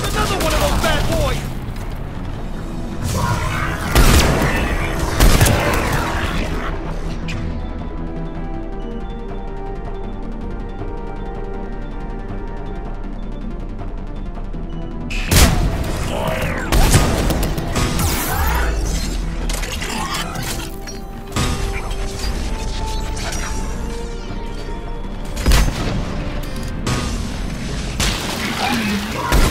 Another one of those bad boys! Fire!